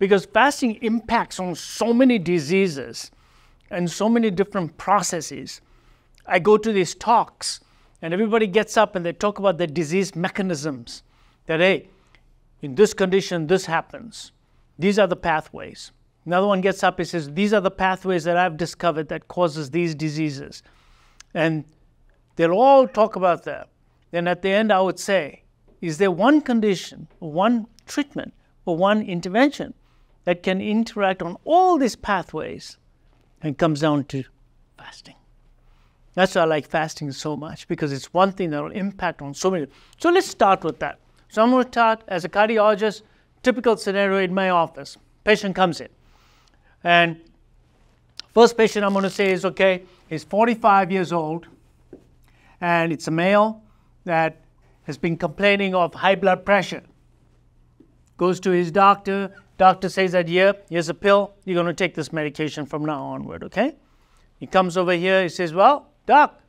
because fasting impacts on so many diseases and so many different processes. I go to these talks and everybody gets up and they talk about the disease mechanisms that, hey, in this condition, this happens. These are the pathways. Another one gets up and says, These are the pathways that I've discovered that causes these diseases. And they'll all talk about that. Then at the end, I would say, Is there one condition, one treatment, or one intervention that can interact on all these pathways and comes down to fasting? That's why I like fasting so much because it's one thing that will impact on so many. So let's start with that. So I'm going to start as a cardiologist, typical scenario in my office. Patient comes in. And first patient I'm going to say is okay, he's 45 years old and it's a male that has been complaining of high blood pressure. Goes to his doctor, doctor says that, yeah, here's a pill, you're going to take this medication from now onward, okay? He comes over here, he says, well, doc,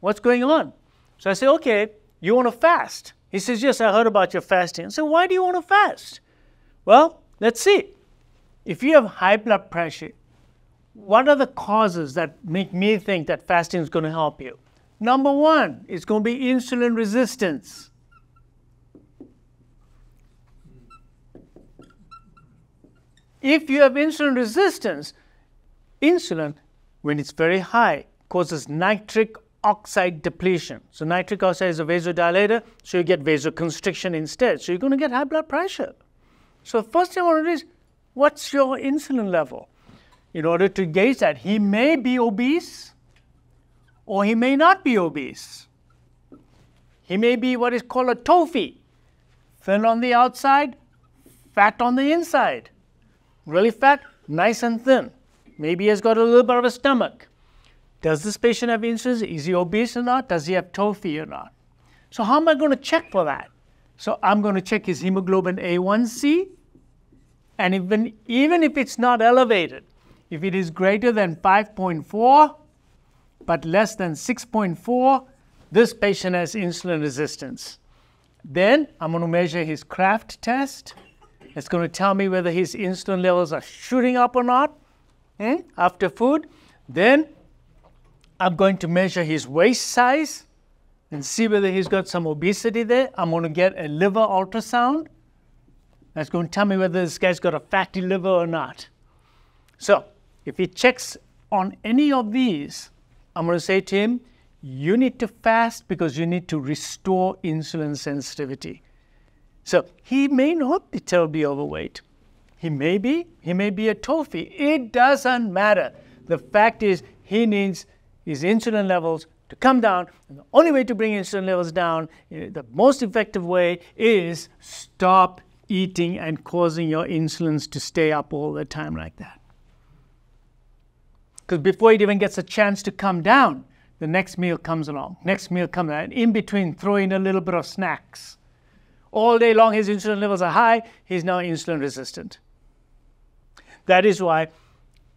what's going on? So I say, okay, you want to fast? He says, yes, I heard about your fasting. I why do you want to fast? Well, let's see. If you have high blood pressure, what are the causes that make me think that fasting is going to help you? Number one it's going to be insulin resistance. If you have insulin resistance, insulin, when it's very high, causes nitric oxide depletion. So nitric oxide is a vasodilator, so you get vasoconstriction instead. So you're going to get high blood pressure. So first thing I want to do is, what's your insulin level? In order to gauge that, he may be obese or he may not be obese. He may be what is called a TOFI, thin on the outside, fat on the inside. Really fat, nice and thin. Maybe he has got a little bit of a stomach. Does this patient have insulin? Is he obese or not? Does he have TOFI or not? So how am I going to check for that? So I'm going to check his hemoglobin A1C. And even, even if it's not elevated, if it is greater than 5.4 but less than 6.4, this patient has insulin resistance. Then I'm going to measure his Kraft test. It's going to tell me whether his insulin levels are shooting up or not eh, after food. Then I'm going to measure his waist size and see whether he's got some obesity there. I'm going to get a liver ultrasound. That's going to tell me whether this guy's got a fatty liver or not. So, if he checks on any of these, I'm going to say to him, you need to fast because you need to restore insulin sensitivity. So, he may not be terribly overweight. He may be, he may be a TOFI. It doesn't matter. The fact is, he needs his insulin levels to come down. And the only way to bring insulin levels down, eh, the most effective way, is stop eating and causing your insulins to stay up all the time like that. Because before it even gets a chance to come down, the next meal comes along. Next meal comes along. In between, throw in a little bit of snacks. All day long, his insulin levels are high. He's now insulin resistant. That is why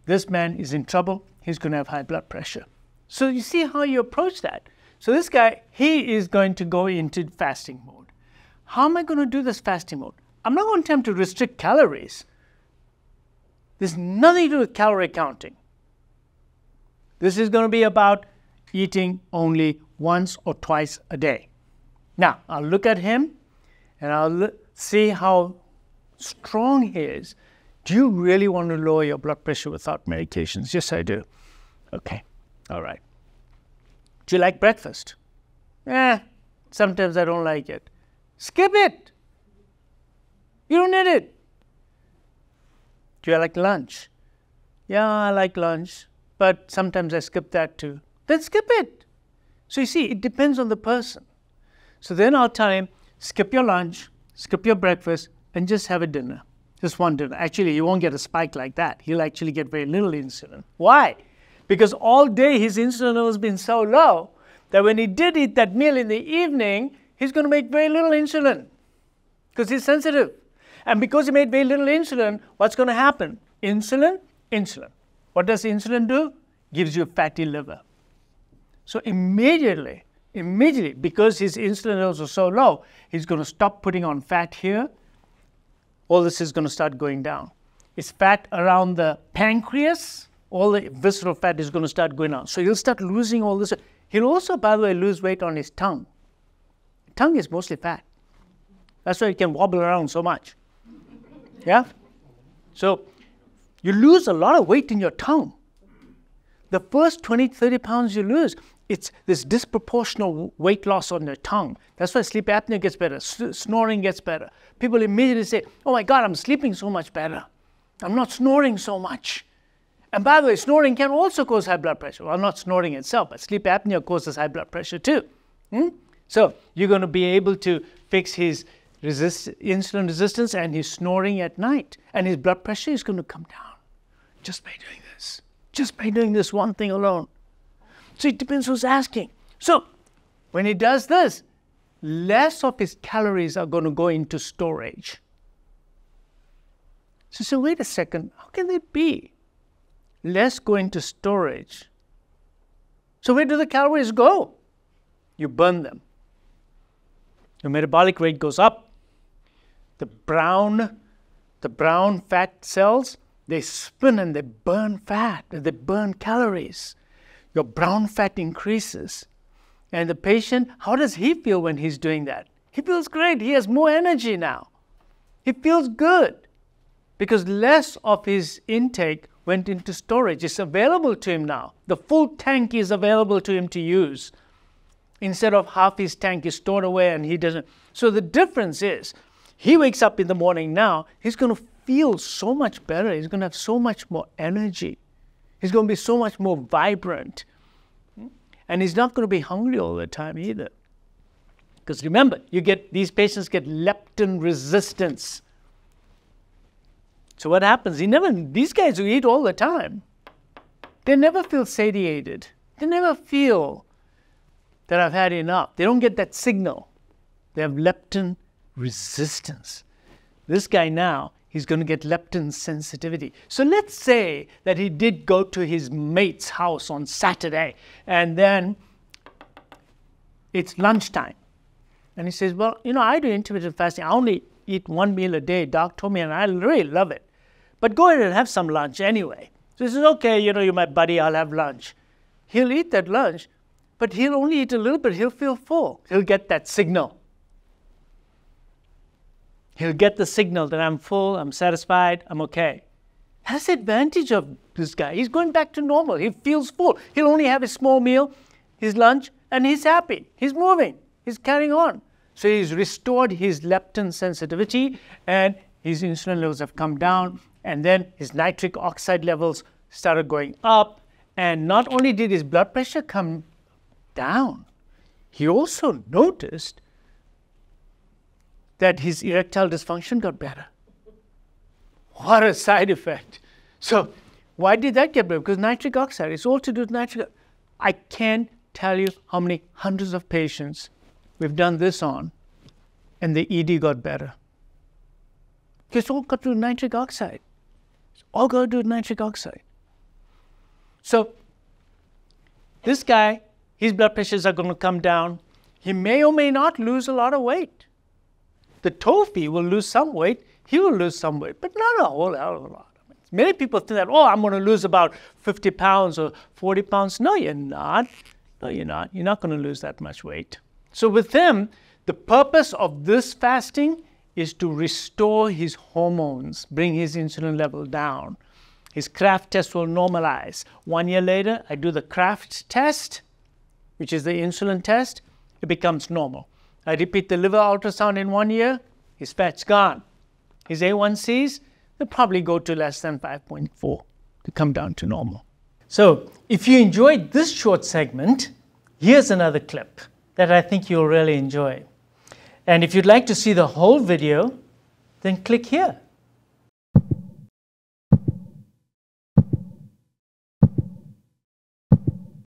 this man is in trouble. He's going to have high blood pressure. So you see how you approach that. So this guy, he is going to go into fasting mode. How am I going to do this fasting mode? I'm not going to attempt to restrict calories. There's nothing to do with calorie counting. This is going to be about eating only once or twice a day. Now, I'll look at him and I'll see how strong he is. Do you really want to lower your blood pressure without medications? Yes, I do. Okay. All right. Do you like breakfast? Eh, sometimes I don't like it. Skip it. You don't need it. Do you like lunch? Yeah, I like lunch, but sometimes I skip that too. Then skip it. So you see, it depends on the person. So then I'll tell him, skip your lunch, skip your breakfast, and just have a dinner. Just one dinner. Actually, you won't get a spike like that. He'll actually get very little insulin. Why? because all day his insulin has been so low that when he did eat that meal in the evening, he's going to make very little insulin because he's sensitive. And because he made very little insulin, what's going to happen? Insulin, insulin. What does insulin do? Gives you a fatty liver. So immediately, immediately, because his insulin levels are so low, he's going to stop putting on fat here. All this is going to start going down. is fat around the pancreas, all the visceral fat is going to start going out. So he'll start losing all this. He'll also, by the way, lose weight on his tongue. Tongue is mostly fat. That's why he can wobble around so much. Yeah? So you lose a lot of weight in your tongue. The first 20, 30 pounds you lose, it's this disproportional weight loss on your tongue. That's why sleep apnea gets better, snoring gets better. People immediately say, Oh my God, I'm sleeping so much better. I'm not snoring so much. And by the way, snoring can also cause high blood pressure. Well, not snoring itself, but sleep apnea causes high blood pressure too. Hmm? So you're going to be able to fix his resist, insulin resistance and his snoring at night. And his blood pressure is going to come down just by doing this, just by doing this one thing alone. So it depends who's asking. So when he does this, less of his calories are going to go into storage. So, so wait a second, how can that be? Less go into storage. So where do the calories go? You burn them. Your metabolic rate goes up. The brown, the brown fat cells, they spin and they burn fat, they burn calories your brown fat increases. And the patient, how does he feel when he's doing that? He feels great. He has more energy now. He feels good because less of his intake went into storage. It's available to him now. The full tank is available to him to use instead of half his tank is stored away and he doesn't. So the difference is he wakes up in the morning now, he's going to feel so much better. He's going to have so much more energy. He's going to be so much more vibrant. And he's not going to be hungry all the time either. Because remember, you get these patients get leptin resistance. So what happens? He never these guys who eat all the time, they never feel satiated. They never feel that I've had enough. They don't get that signal. They have leptin resistance. This guy now, he's going to get leptin sensitivity. So let's say that he did go to his mate's house on Saturday and then it's lunchtime. And he says, Well, you know, I do intermittent fasting. I only eat one meal a day. Doc told me, and I really love it. But go ahead and have some lunch anyway. So he says, Okay, you know, you're my buddy, I'll have lunch. He'll eat that lunch, but he'll only eat a little bit. He'll feel full. He'll get that signal. He'll get the signal that I'm full, I'm satisfied, I'm okay. That's the advantage of this guy. He's going back to normal. He feels full. He'll only have a small meal, his lunch, and he's happy. He's moving. He's carrying on. So he's restored his leptin sensitivity and his insulin levels have come down. And then his nitric oxide levels started going up. And not only did his blood pressure come down, he also noticed that his erectile dysfunction got better. What a side effect. So, why did that get better? Because nitric oxide, it's all to do with nitric I can't tell you how many hundreds of patients we've done this on, and the ED got better. It's all got to do with nitric oxide. It's all got to do with nitric oxide. So, this guy, his blood pressures are going to come down. He may or may not lose a lot of weight. The Tofi will lose some weight, he will lose some weight, but not a whole hell of a lot. Many people think that, oh, I'm going to lose about 50 pounds or 40 pounds. No, you're not. No, you're not. You're not going to lose that much weight. So, with him, the purpose of this fasting is to restore his hormones, bring his insulin level down. His Kraft test will normalize. One year later, I do the Kraft test, which is the insulin test, it becomes normal. I repeat the liver ultrasound in one year, his fat's gone. His A1Cs, they'll probably go to less than 5.4 to come down to normal. So, if you enjoyed this short segment, here's another clip that I think you'll really enjoy. And if you'd like to see the whole video, then click here.